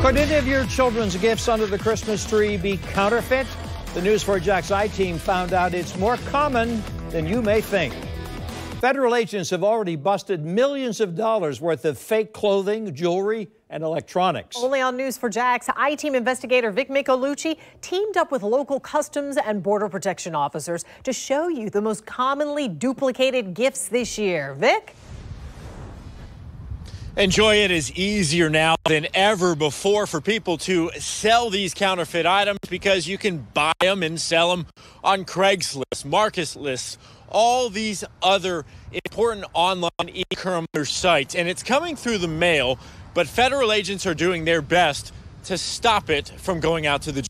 Could any of your children's gifts under the Christmas tree be counterfeit? The News 4 Jax I team found out it's more common than you may think. Federal agents have already busted millions of dollars worth of fake clothing, jewelry, and electronics. Only on News 4 Jax, I-Team investigator Vic Micolucci teamed up with local customs and border protection officers to show you the most commonly duplicated gifts this year. Vic? Enjoy it is easier now than ever before for people to sell these counterfeit items because you can buy them and sell them on Craigslist, Marcus lists, all these other important online e-commerce sites. And it's coming through the mail, but federal agents are doing their best to stop it from going out to the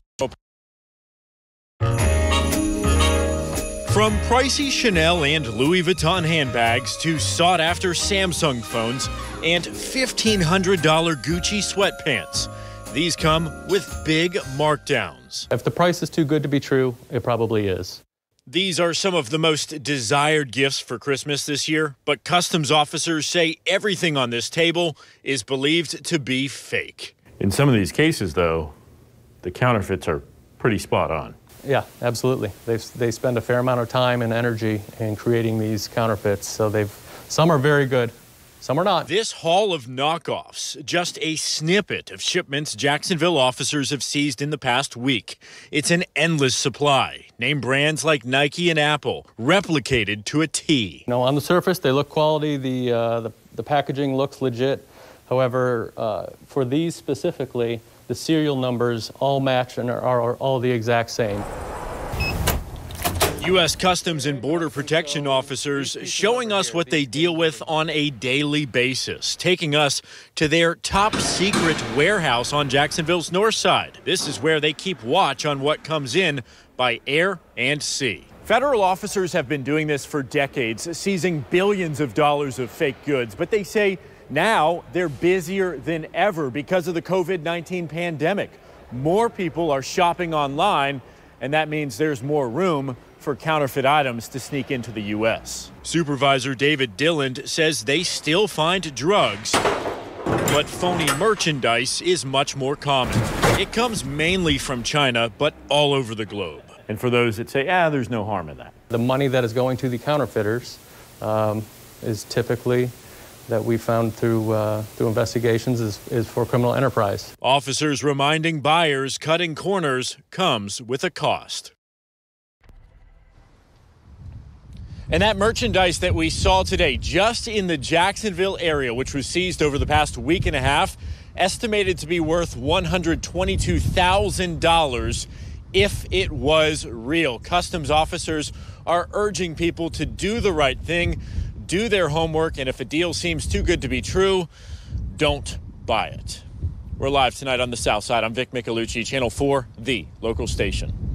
From pricey Chanel and Louis Vuitton handbags to sought after Samsung phones and $1,500 Gucci sweatpants. These come with big markdowns. If the price is too good to be true, it probably is. These are some of the most desired gifts for Christmas this year, but customs officers say everything on this table is believed to be fake. In some of these cases, though, the counterfeits are pretty spot on. Yeah, absolutely. They they spend a fair amount of time and energy in creating these counterfeits. So they've some are very good, some are not. This haul of knockoffs, just a snippet of shipments Jacksonville officers have seized in the past week. It's an endless supply. Name brands like Nike and Apple, replicated to a T. You know, on the surface, they look quality. The uh, the, the packaging looks legit. However, uh, for these specifically, the serial numbers all match and are, are all the exact same. U.S. Customs and Border Protection officers showing us what they deal with on a daily basis, taking us to their top secret warehouse on Jacksonville's north side. This is where they keep watch on what comes in by air and sea. Federal officers have been doing this for decades, seizing billions of dollars of fake goods, but they say now they're busier than ever because of the COVID 19 pandemic. More people are shopping online, and that means there's more room for counterfeit items to sneak into the U.S. Supervisor David Dilland says they still find drugs, but phony merchandise is much more common. It comes mainly from China, but all over the globe. And for those that say, ah, there's no harm in that. The money that is going to the counterfeiters um, is typically that we found through uh, through investigations is, is for criminal enterprise. Officers reminding buyers cutting corners comes with a cost. And that merchandise that we saw today, just in the Jacksonville area, which was seized over the past week and a half, estimated to be worth $122,000 if it was real. Customs officers are urging people to do the right thing, do their homework, and if a deal seems too good to be true, don't buy it. We're live tonight on the South Side. I'm Vic Micolucci, Channel 4, the local station.